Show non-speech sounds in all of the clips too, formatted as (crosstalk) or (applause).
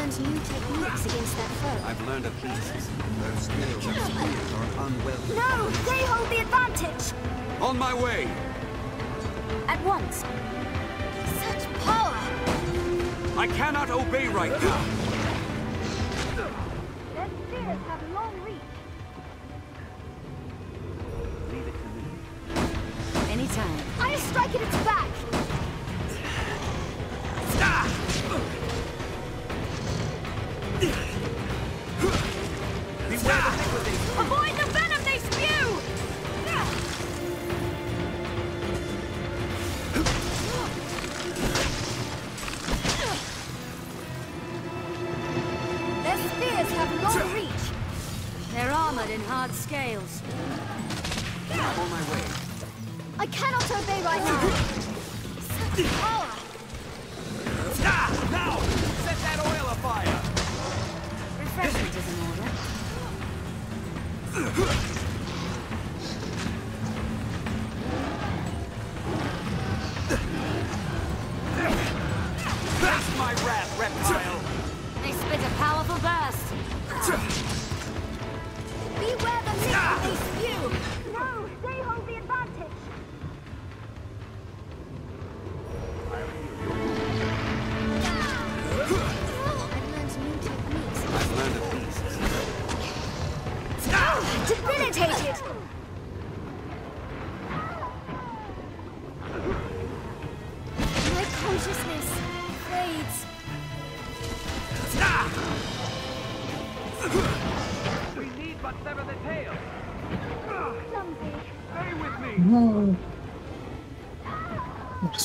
learned new techniques against that foe. I've learned of beasts. Those spears are unwelcome. No! They hold the advantage! On my way! At once. Such power! I cannot obey right now! Their spears have long reach. Leave it to me. Anytime. I strike at its back! Refreshment is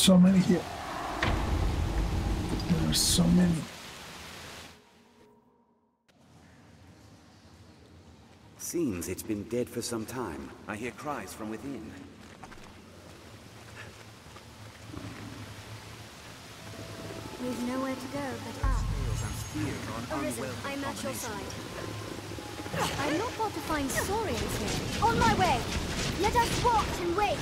so many here. There are so many. Seems it's been dead for some time. I hear cries from within. We've nowhere to go but up. Scales and spears are an Arisen, I'm at your side. I'm not far to find saurians here. On my way! Let us watch and wait!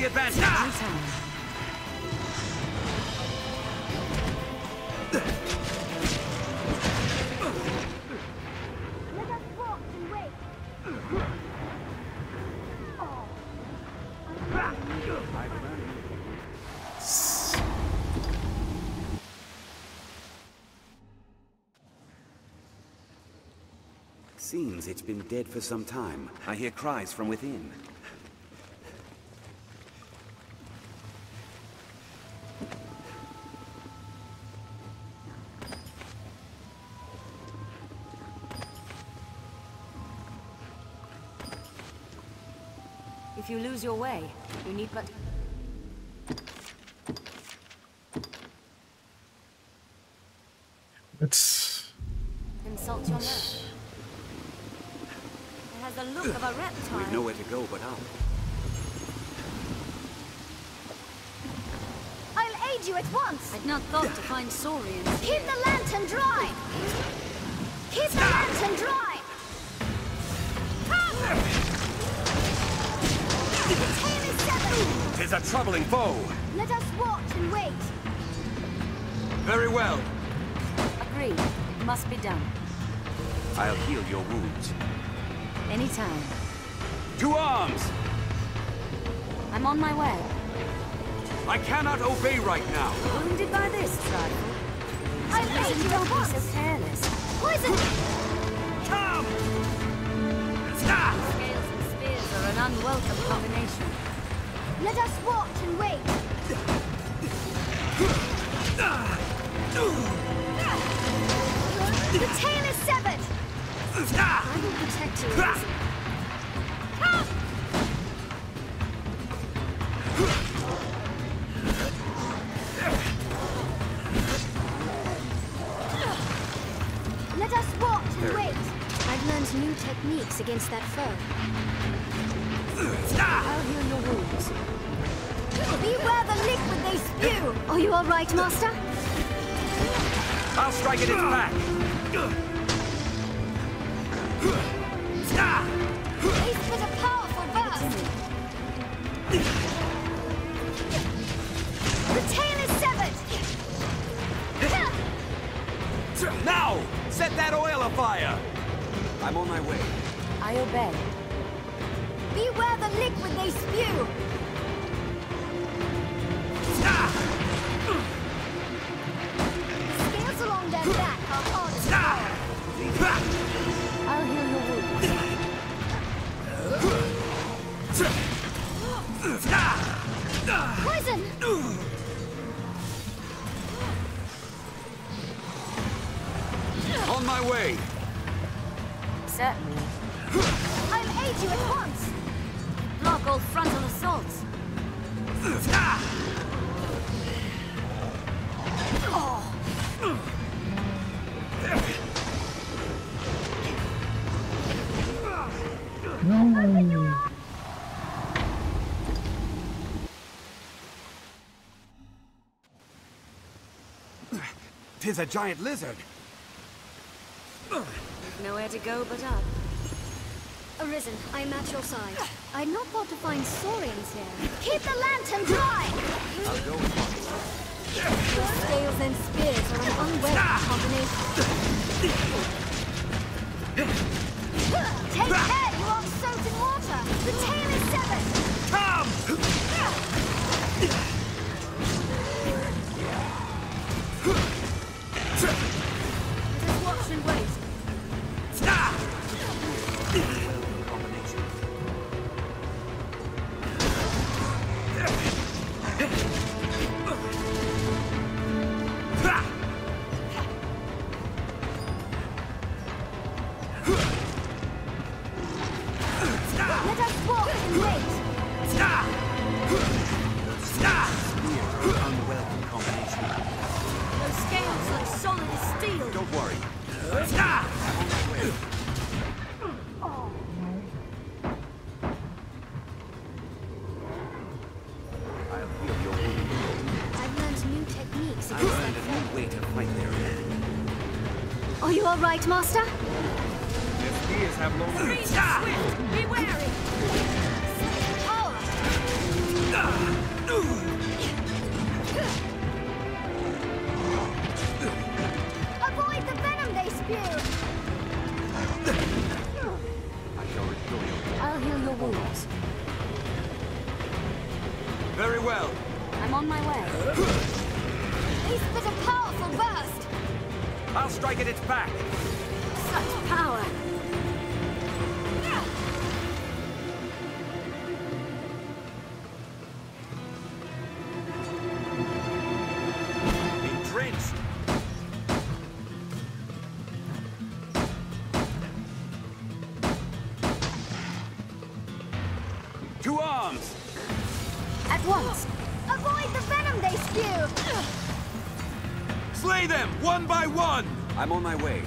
The advantage! Ah! Wait! Seems it's been dead for some time. I hear cries from within. If you lose your way, you need but... Let's. Consult your nurse. It has the look of a reptile. We've nowhere to go but up. I'll aid you at once! I'd not thought to find saurians Keep the lantern dry! Keep the lantern dry! Severed! Tis a troubling foe! Let us watch and wait! Very well. Agreed. It must be done. I'll heal your wounds. Anytime. To arms! I'm on my way. I cannot obey right now. Wounded by this trifle. I'll aid you at Don't be once! so careless. Poison! Come! Ah! Scales and spears are an unwelcome combination. Let us watch and wait! The tail is severed! I will protect you, Let us watch and wait. I've learned new techniques against that foe. I'll heal your wounds. Beware the liquid they spew! Are you all right, Master? I'll strike at its back. They spit a powerful burst! The tail is severed! Now! Set that oil afire! I'm on my way. I obey. Beware the liquid they spew! Scales along their back are hard to follow. I'll heal your wounds. Poison! On my way! Certainly. I'll aid you at once! All frontal assaults. No. Tis a giant lizard. Nowhere to go but up. Arisen, I am at your side. I'd not thought to find saurians here. Keep the lantern dry! I'll go at once. Your scales and spears are an unwelcome combination. Take care, you are soaked in water! The tail is severed! Come! Right, Master? Their spears have long swift! Be wary! Power! Avoid the venom they spew! I shall restore your I'll heal your wounds. Very well. I'm on my way. They spit a powerful burst! I'll strike at its back. Such power! My way.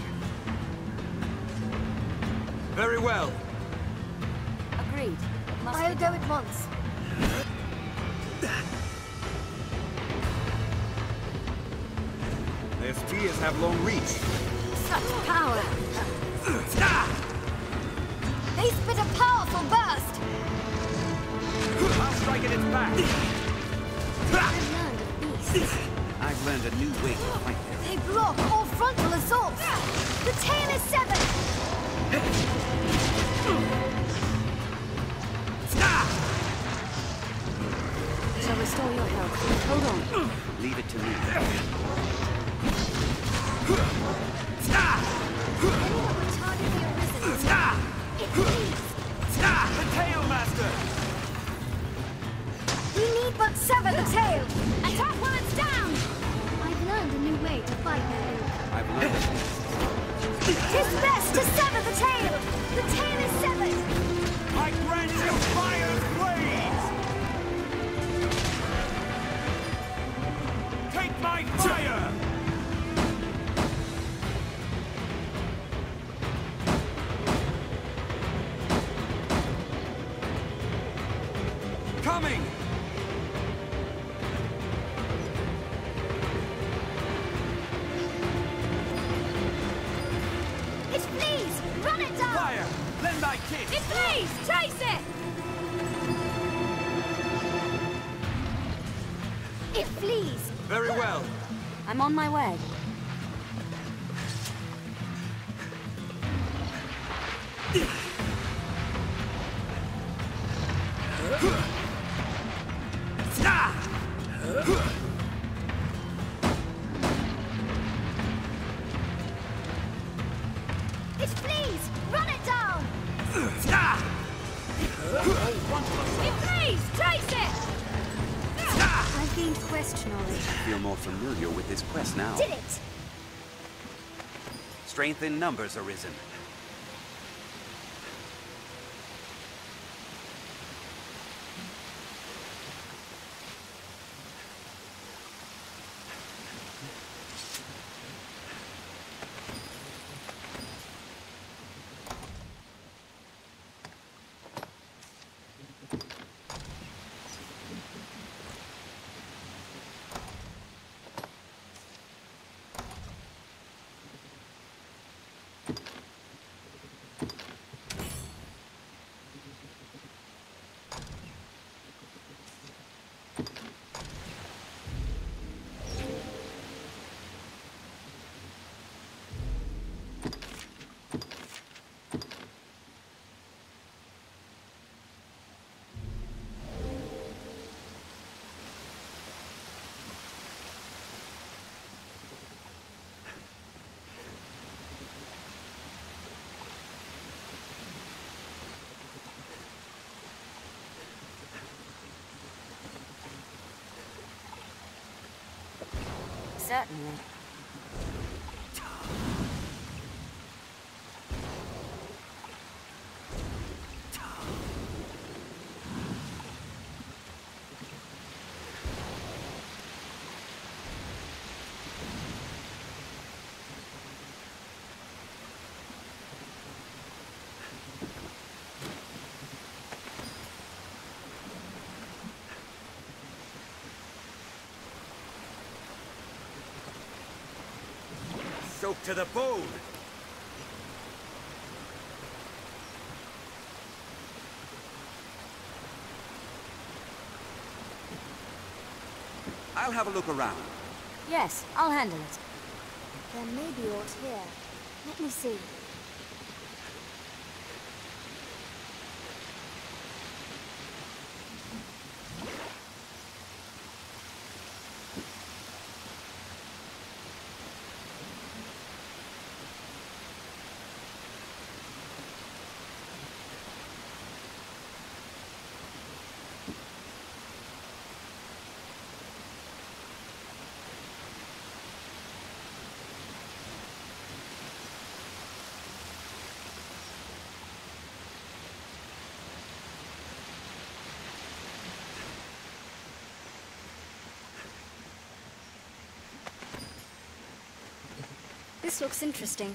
Very well. Agreed. Must I'll be go at once. Their spears have long reach. Such power! Ah! They spit a powerful burst! I'll strike at its back. I've learned of beasts. I've learned a new way to fight their They block all frontal assaults! The tail is severed! Shall restore your health. Hold on. Leave it to me. Anyone would target the arisen. It bleeds! The Tail Master! We need but sever the tail! Attack way to fight their. I've learned a beast. 'Tis best to sever the tail! The tail is severed! I grant you fire's blades! Take my fire! Thy kiss! It flees! Chase it! It flees! Very well. I'm on my way. In numbers arisen. Certainly. Soaked to the bone! I'll have a look around. Yes, I'll handle it. There may be aught here. Let me see. This looks interesting.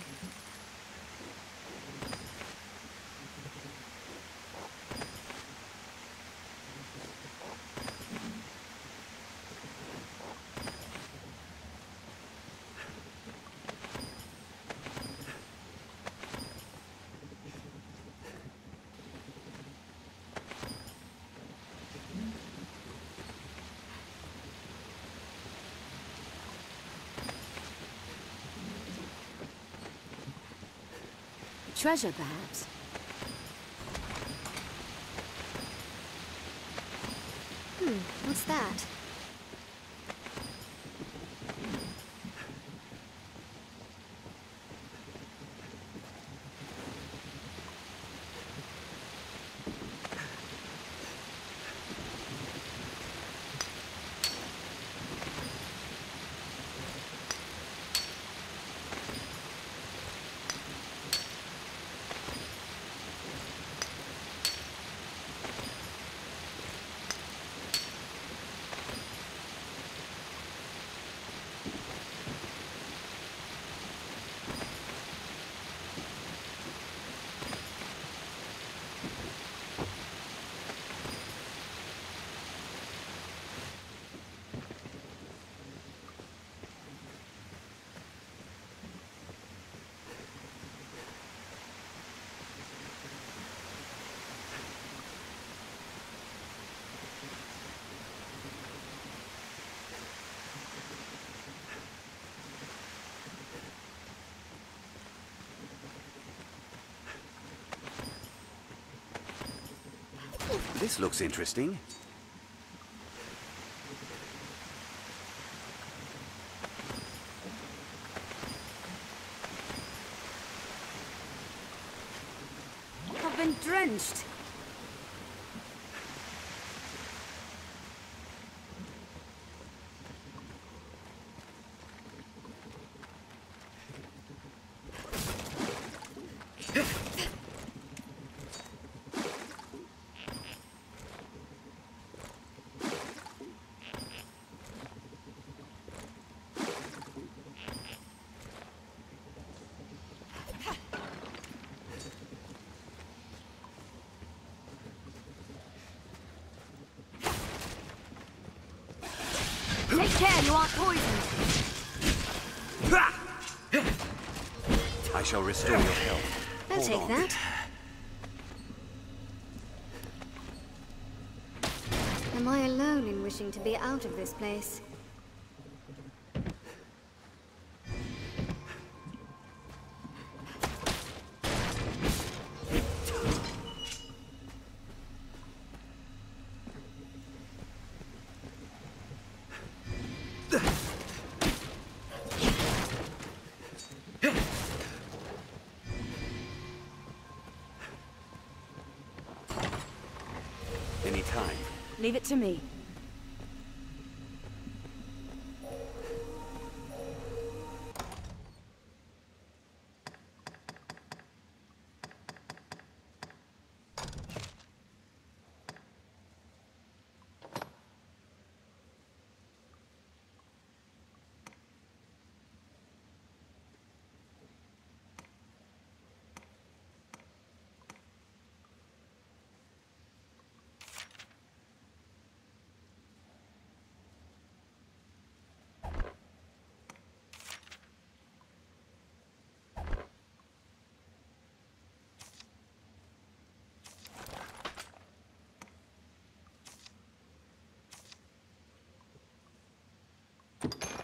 Treasure, perhaps. Hmm, what's that? This looks interesting. I've been drenched. Care, you aren't poisoned. I shall restore your health. I'll Hold take on. that. Am I alone in wishing to be out of this place? Leave it to me. I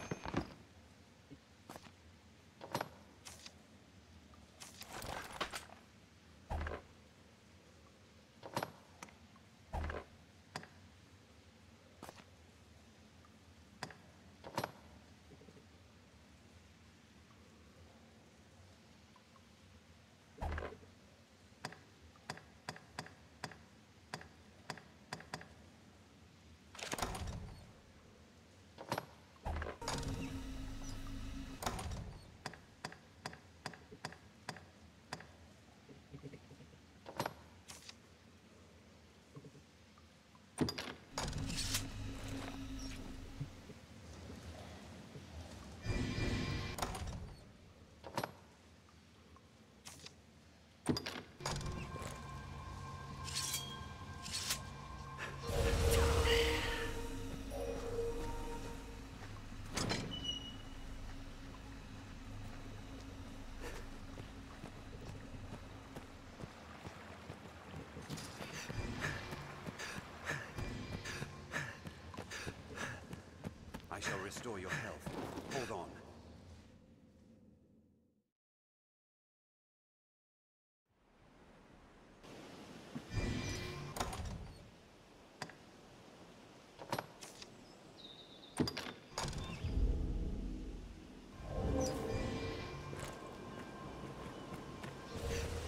restore your health. Hold on.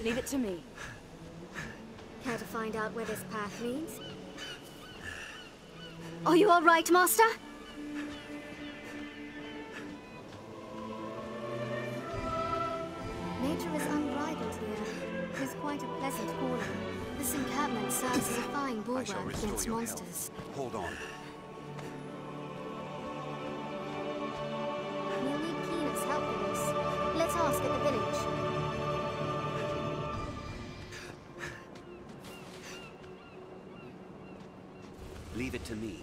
Leave it to me. Care to find out where this path leads? Are you all right, Master? Nature is unbridled here. It is quite a pleasant calling. This encampment serves as a fine bulwark against monsters. health. Hold on. We'll need Quina's help with this. Let's ask at the village. Leave it to me.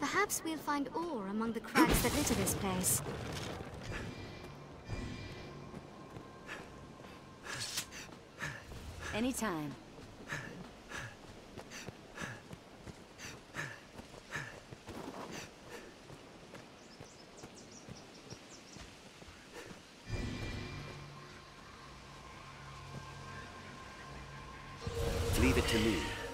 Perhaps we'll find ore among the crags that litter this place. Anytime. it to me.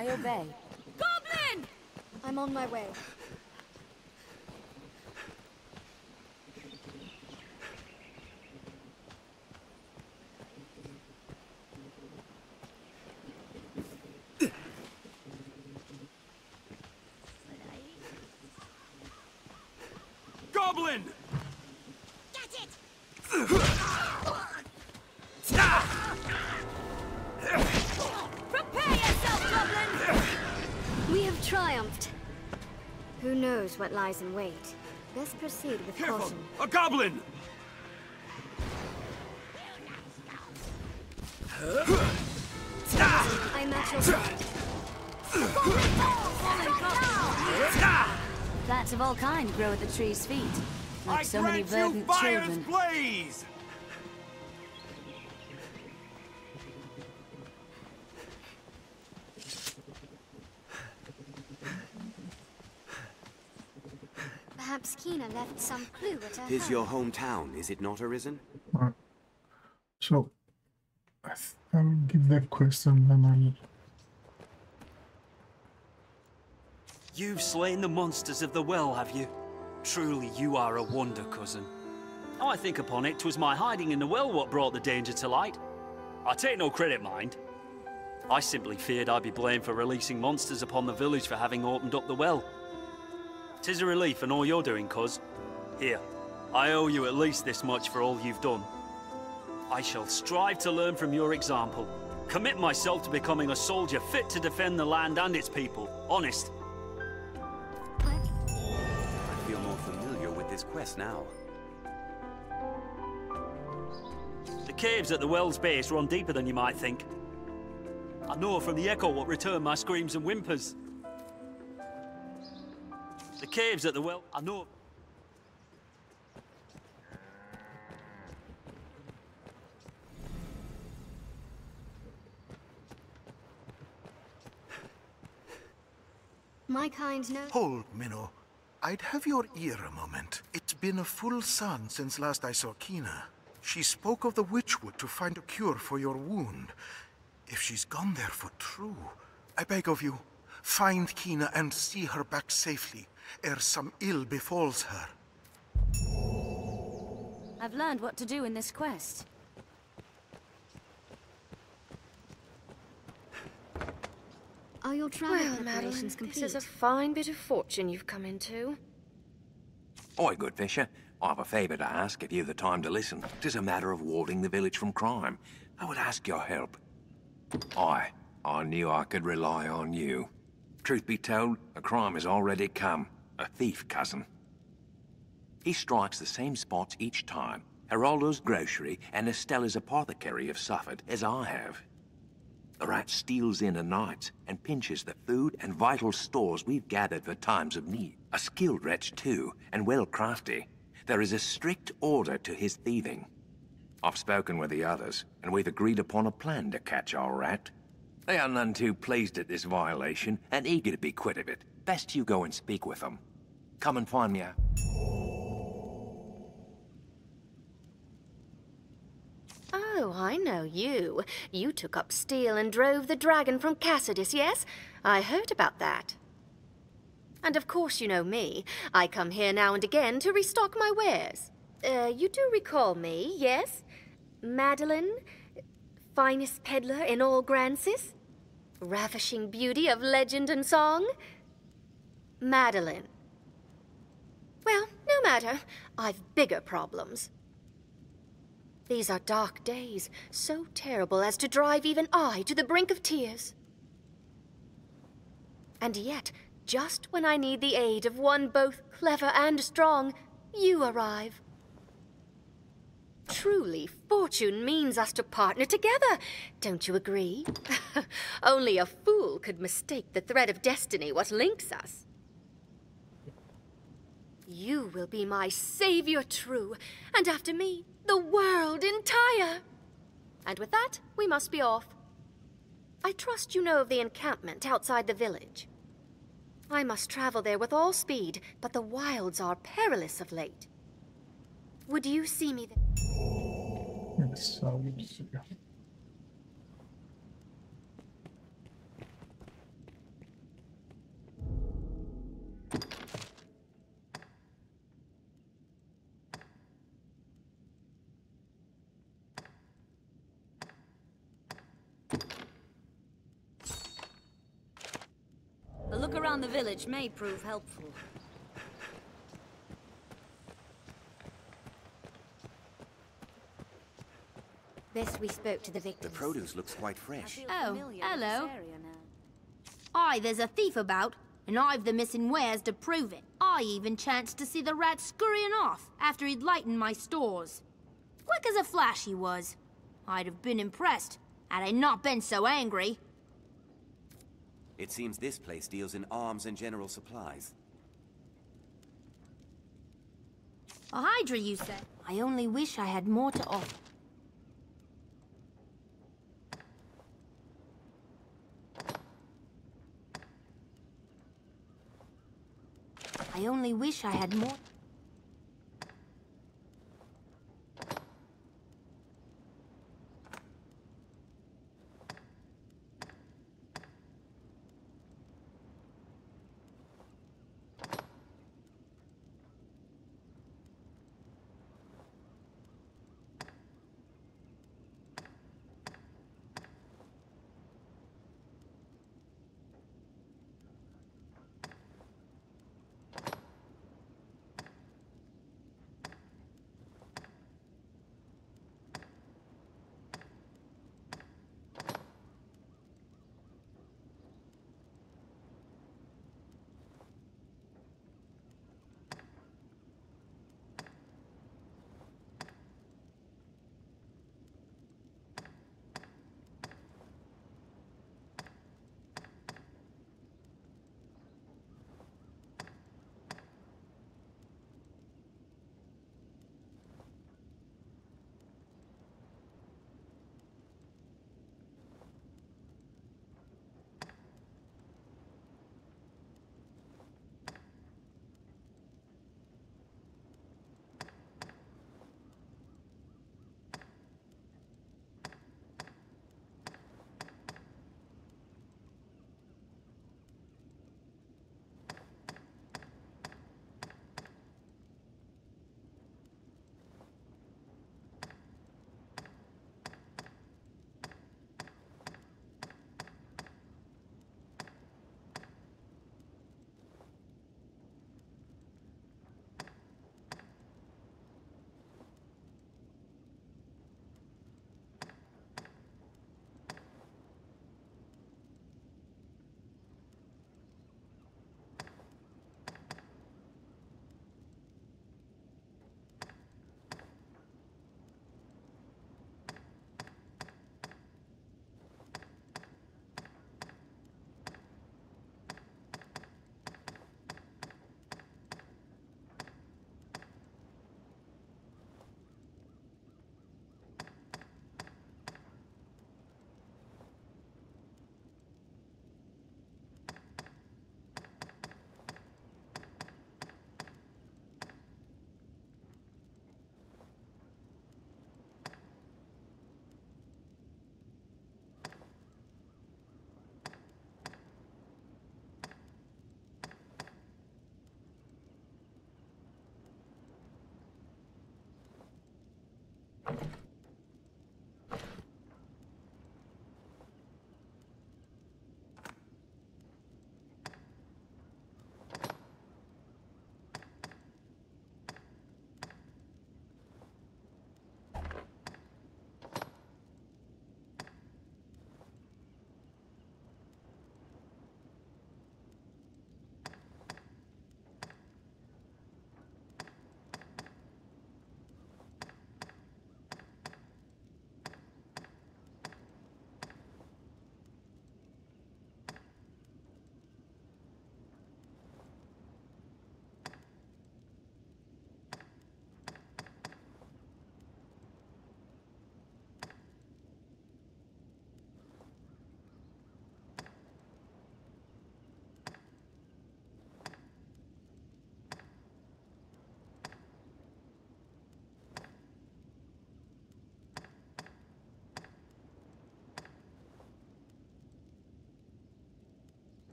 I obey. Goblin! I'm on my way. Goblin! Get it! Prepare yourself, Goblin! We have triumphed. Who knows what lies in wait? Best proceed with Careful! caution. A goblin! I'm at your. Plants of all kind grow at the tree's feet. Like I so many verdant children. blaze! Left some clue at her Tis home. your hometown, is it not, Arisen? Right. So, I I'll give that question and then I'll. You've slain the monsters of the well, have you? Truly, you are a wonder, cousin. I think upon it, 'twas my hiding in the well what brought the danger to light. I take no credit, mind. I simply feared I'd be blamed for releasing monsters upon the village for having opened up the well. 'Tis a relief in all you're doing, cuz. Here, I owe you at least this much for all you've done. I shall strive to learn from your example. Commit myself to becoming a soldier fit to defend the land and its people. Honest. I- I feel more familiar with this quest now. The caves at the well's base run deeper than you might think. I know from the echo what returned my screams and whimpers. The caves at the well, I know. My kind know. Hold, Minnow. I'd have your ear a moment. It's been a full sun since last I saw Quina. She spoke of the Witchwood to find a cure for your wound. If she's gone there for true, I beg of you, find Quina and see her back safely, ere some ill befalls her. I've learned what to do in this quest. Are your travel Well, Madeleine, preparations this is a fine bit of fortune you've come into. Oi, good fisher. I've a favour to ask if you've the time to listen. Tis a matter of warding the village from crime. I would ask your help. I, I knew I could rely on you. Truth be told, a crime has already come. A thief, cousin. He strikes the same spots each time. Geraldo's grocery and Estella's apothecary have suffered, as I have. The rat steals in at night and pinches the food and vital stores we've gathered for times of need. A skilled wretch, too, and well crafty. There is a strict order to his thieving. I've spoken with the others, and we've agreed upon a plan to catch our rat. They are none too pleased at this violation and eager to be quit of it. Best you go and speak with them. Come and find me out. Oh, I know you. You took up steel and drove the dragon from Cassardis, yes? I heard about that. And of course you know me. I come here now and again to restock my wares. Uh, you do recall me, yes? Madeleine, finest peddler in all Gransys? Ravishing beauty of legend and song? Madeleine. Well, no matter. I've bigger problems. These are dark days, so terrible as to drive even I to the brink of tears. And yet, just when I need the aid of one both clever and strong, you arrive. Truly, fortune means us to partner together. Don't you agree? (laughs) Only a fool could mistake the thread of destiny what links us. You will be my savior true, and after me, the world entire. And with that, we must be off. I trust you know of the encampment outside the village. I must travel there with all speed, but the wilds are perilous of late. Would you see me there? Yes, I would see. A look around the village may prove helpful. Best we spoke to the The produce looks quite fresh. Oh, hello. this. Aye, there's a thief about, and I've the missing wares to prove it. I even chanced to see the rat scurrying off after he'd lightened my stores. Quick as a flash he was. I'd have been impressed had I not been so angry. It seems this place deals in arms and general supplies. A Hydra, you said? I only wish I had more to offer. I only wish I had more.